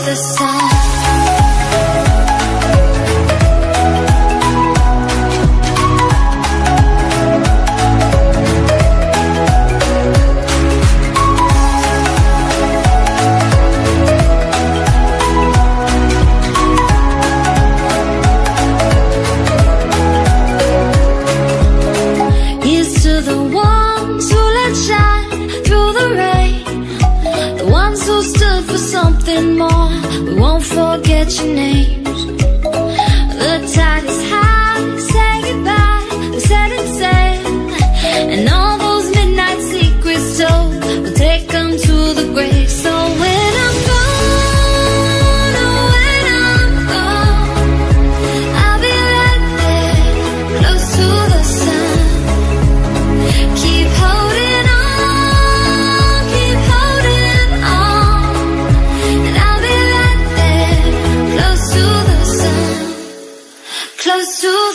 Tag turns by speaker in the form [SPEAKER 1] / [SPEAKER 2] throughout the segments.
[SPEAKER 1] the sun. For something more. We won't forget your names. The tide is high,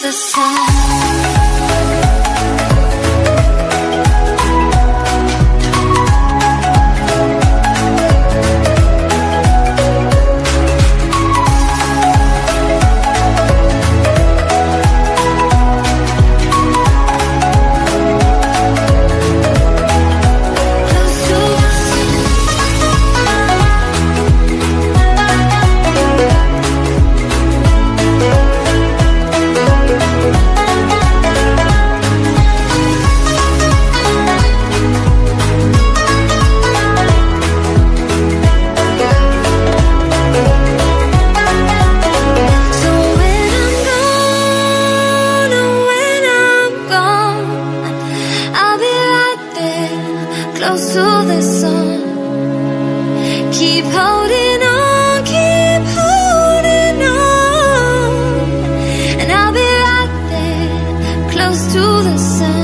[SPEAKER 1] the sun. Close to the sun. Keep holding on, keep holding on, and I'll be right there, close to the sun.